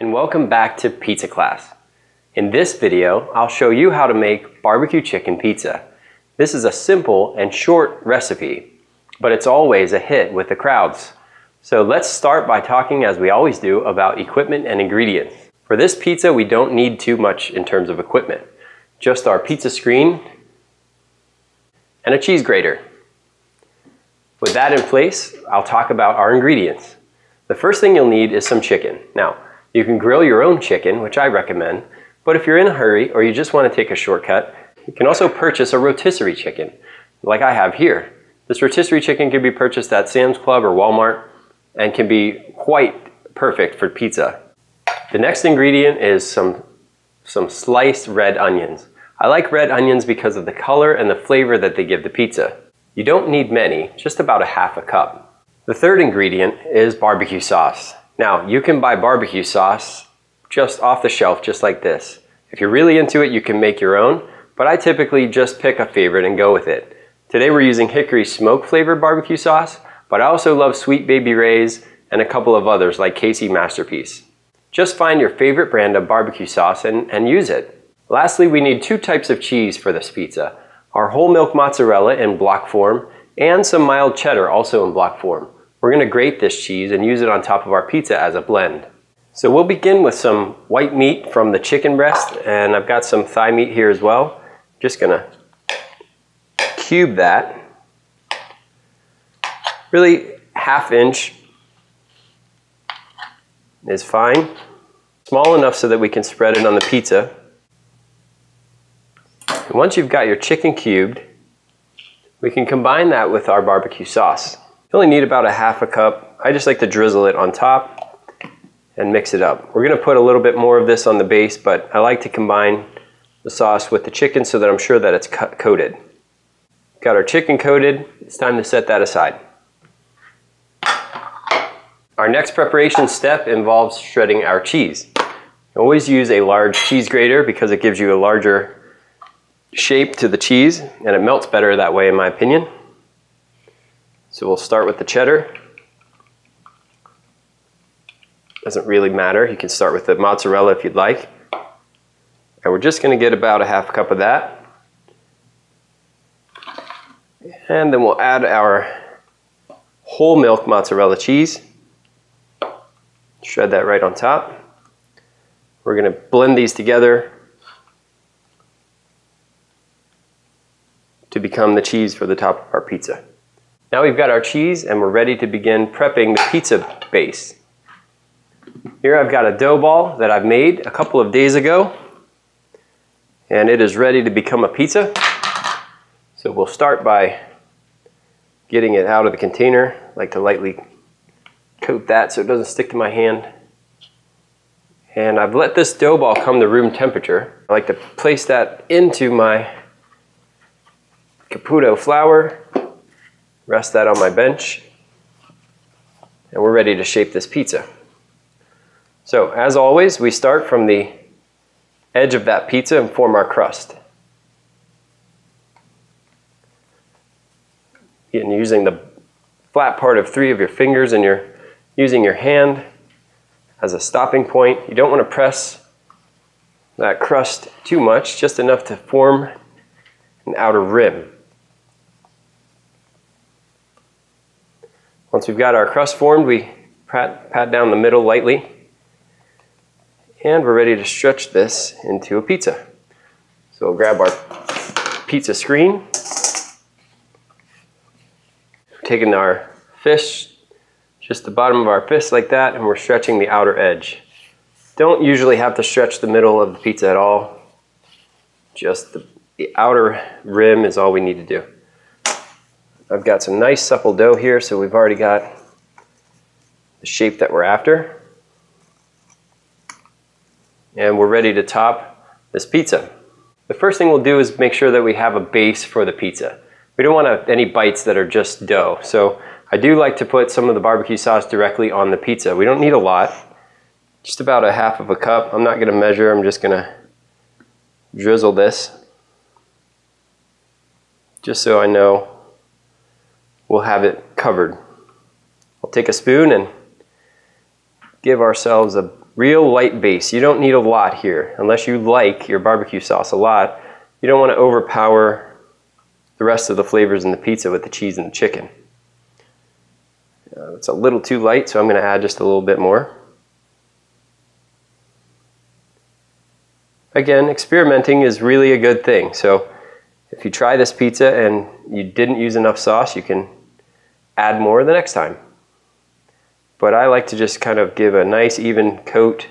and welcome back to Pizza Class. In this video, I'll show you how to make barbecue chicken pizza. This is a simple and short recipe, but it's always a hit with the crowds. So let's start by talking, as we always do, about equipment and ingredients. For this pizza, we don't need too much in terms of equipment. Just our pizza screen and a cheese grater. With that in place, I'll talk about our ingredients. The first thing you'll need is some chicken. Now, you can grill your own chicken, which I recommend, but if you're in a hurry or you just want to take a shortcut, you can also purchase a rotisserie chicken, like I have here. This rotisserie chicken can be purchased at Sam's Club or Walmart and can be quite perfect for pizza. The next ingredient is some, some sliced red onions. I like red onions because of the color and the flavor that they give the pizza. You don't need many, just about a half a cup. The third ingredient is barbecue sauce. Now, you can buy barbecue sauce just off the shelf, just like this. If you're really into it, you can make your own, but I typically just pick a favorite and go with it. Today we're using hickory smoke flavored barbecue sauce, but I also love Sweet Baby Ray's and a couple of others like KC Masterpiece. Just find your favorite brand of barbecue sauce and, and use it. Lastly, we need two types of cheese for this pizza. Our whole milk mozzarella in block form and some mild cheddar also in block form. We're going to grate this cheese and use it on top of our pizza as a blend. So we'll begin with some white meat from the chicken breast and I've got some thigh meat here as well. Just going to cube that. Really half inch is fine. Small enough so that we can spread it on the pizza. And once you've got your chicken cubed, we can combine that with our barbecue sauce. You only need about a half a cup. I just like to drizzle it on top and mix it up. We're gonna put a little bit more of this on the base, but I like to combine the sauce with the chicken so that I'm sure that it's coated. Got our chicken coated, it's time to set that aside. Our next preparation step involves shredding our cheese. Always use a large cheese grater because it gives you a larger shape to the cheese and it melts better that way in my opinion. So we'll start with the cheddar. Doesn't really matter. You can start with the mozzarella if you'd like. And we're just going to get about a half cup of that. And then we'll add our whole milk mozzarella cheese. Shred that right on top. We're going to blend these together to become the cheese for the top of our pizza. Now we've got our cheese and we're ready to begin prepping the pizza base. Here I've got a dough ball that I've made a couple of days ago and it is ready to become a pizza. So we'll start by getting it out of the container. I like to lightly coat that so it doesn't stick to my hand. And I've let this dough ball come to room temperature. I like to place that into my Caputo flour Rest that on my bench. And we're ready to shape this pizza. So as always, we start from the edge of that pizza and form our crust. And using the flat part of three of your fingers and you're using your hand as a stopping point. You don't want to press that crust too much, just enough to form an outer rim. Once we've got our crust formed, we pat, pat down the middle lightly. And we're ready to stretch this into a pizza. So we'll grab our pizza screen. Taking our fish, just the bottom of our fist like that, and we're stretching the outer edge. Don't usually have to stretch the middle of the pizza at all. Just the, the outer rim is all we need to do. I've got some nice supple dough here, so we've already got the shape that we're after. And we're ready to top this pizza. The first thing we'll do is make sure that we have a base for the pizza. We don't want any bites that are just dough. So I do like to put some of the barbecue sauce directly on the pizza. We don't need a lot, just about a half of a cup. I'm not gonna measure, I'm just gonna drizzle this just so I know we'll have it covered. We'll take a spoon and give ourselves a Real light base. You don't need a lot here. Unless you like your barbecue sauce a lot, you don't want to overpower the rest of the flavors in the pizza with the cheese and the chicken. Uh, it's a little too light, so I'm going to add just a little bit more. Again, experimenting is really a good thing. So if you try this pizza and you didn't use enough sauce, you can add more the next time. But I like to just kind of give a nice even coat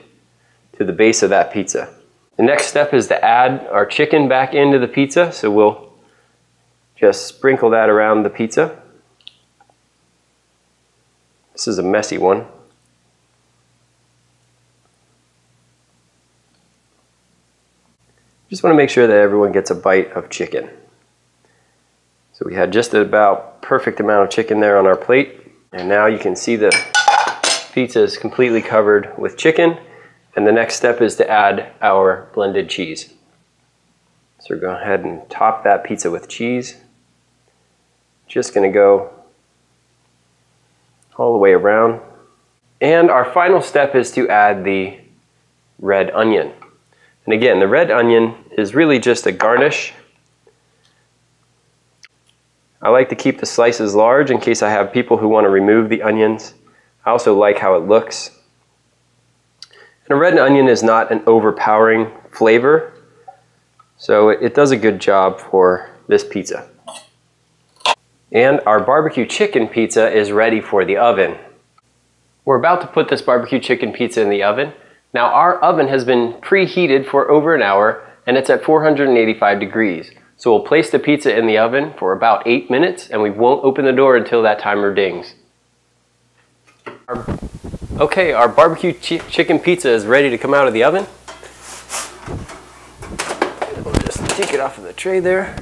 to the base of that pizza. The next step is to add our chicken back into the pizza. So we'll just sprinkle that around the pizza. This is a messy one. Just want to make sure that everyone gets a bite of chicken. So we had just about perfect amount of chicken there on our plate. And now you can see the pizza is completely covered with chicken. And the next step is to add our blended cheese. So we're go ahead and top that pizza with cheese. Just gonna go all the way around. And our final step is to add the red onion. And again, the red onion is really just a garnish. I like to keep the slices large in case I have people who want to remove the onions. I also like how it looks. And a red onion is not an overpowering flavor, so it does a good job for this pizza. And our barbecue chicken pizza is ready for the oven. We're about to put this barbecue chicken pizza in the oven. Now our oven has been preheated for over an hour and it's at 485 degrees. So we'll place the pizza in the oven for about eight minutes and we won't open the door until that timer dings. Our, okay, our barbecue ch chicken pizza is ready to come out of the oven. We'll just take it off of the tray there.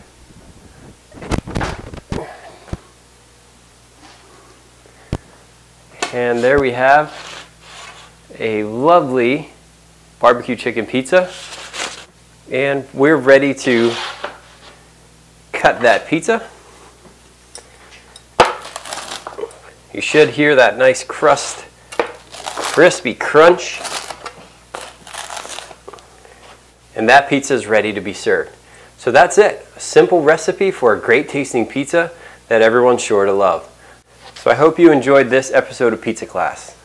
And there we have a lovely barbecue chicken pizza. And we're ready to cut that pizza. You should hear that nice crust, crispy crunch. And that pizza is ready to be served. So that's it. A simple recipe for a great tasting pizza that everyone's sure to love. So I hope you enjoyed this episode of Pizza Class.